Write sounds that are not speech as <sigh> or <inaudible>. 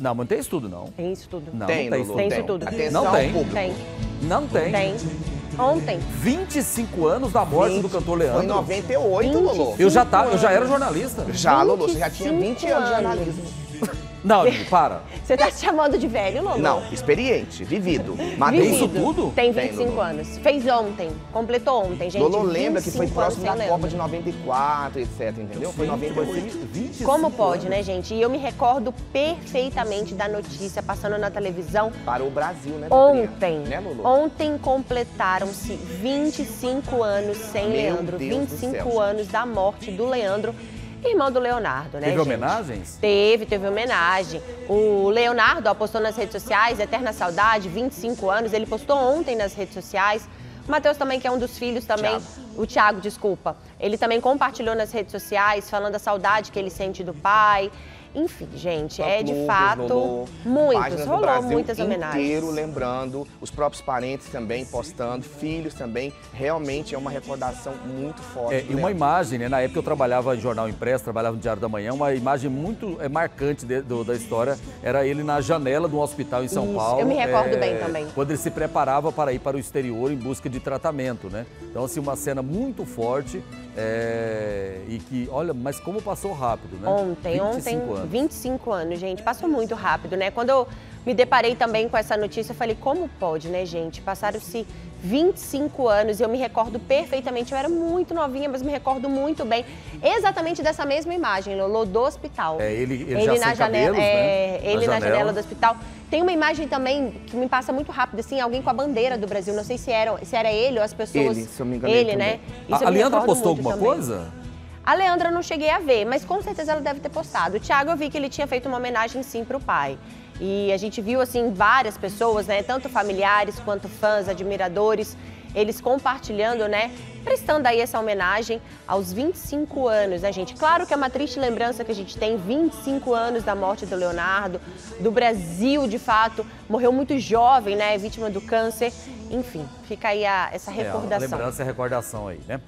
Não, mas não tem isso tudo, não. Tem isso tudo. Não, Tem, não tem Lulu, Tem tudo. isso tudo. Atenção, Não tem. público. Tem, Não tem. tem. Ontem. 25 anos da morte do cantor Foi em Leandro. 98, Lulu. Eu já, tá, eu já era jornalista. Já, Lulu, você já tinha 25 20 anos de jornalismo. <laughs> Não, para. Você tá se chamando de velho, Lolo? Não, experiente, vivido, maduro. Tem isso tudo? Tem Tem, 25 Lolo. anos. Fez ontem. Completou ontem, gente. Lolo lembra que foi 25 próximo da Copa de 94, etc, entendeu? Foi 98. 25 Como pode, anos. né, gente? E eu me recordo perfeitamente da notícia passando na televisão Para o Brasil, né, ontem. Né, Lulu? Ontem completaram-se 25 anos sem Meu Leandro. Deus do 25 céu. anos da morte do Leandro, irmão do Leonardo, né, Teve gente? homenagens? Teve, teve homenagem. O Leonardo apostou nas redes sociais, Eterna Saudade, 25 anos. Ele postou ontem nas redes sociais. O Matheus também, que é um dos filhos também, Thiago. o Thiago, desculpa. Ele também compartilhou nas redes sociais, falando da saudade que ele sente do pai. Enfim, gente, é de fato Lolo, muitos. Rolou Brasil muitas homenagens. inteiro lembrando, os próprios parentes também postando, filhos também. Realmente é uma recordação muito forte. É, e uma imagem, né? Na época eu trabalhava em jornal impresso, trabalhava no Diário da Manhã, uma imagem muito é, marcante de- do- da história era ele na janela de um hospital em São Isso, Paulo. eu me recordo é, bem também. Quando ele se preparava para ir para o exterior em busca de tratamento, né? Então, assim, uma cena muito forte é, e que, olha, mas como passou rápido, né? Ontem, 25 ontem, anos. 25 anos, gente. Passou muito rápido, né? Quando eu me deparei também com essa notícia, eu falei, como pode, né, gente? Passaram-se 25 anos e eu me recordo perfeitamente. Eu era muito novinha, mas me recordo muito bem. Exatamente dessa mesma imagem, Lolo, do hospital. É, ele- ele já sem na janela, cabelos, né? é, Na Ele na janela. janela do hospital. Tem uma imagem também que me passa muito rápido, assim, alguém com a bandeira do Brasil. Não sei se era, se era ele ou as pessoas. Ele, se eu me engano, Ele, ele né? Isso A, a Leandra postou alguma também. coisa? A Leandra eu não cheguei a ver, mas com certeza ela deve ter postado. O Thiago eu vi que ele tinha feito uma homenagem sim pro pai. E a gente viu assim várias pessoas, né, tanto familiares quanto fãs, admiradores, eles compartilhando, né, prestando aí essa homenagem aos 25 anos, né, gente? Claro que é uma triste lembrança que a gente tem, 25 anos da morte do Leonardo, do Brasil, de fato, morreu muito jovem, né, vítima do câncer. Enfim, fica aí a- essa É, a recordação. lembrança e a recordação aí, né?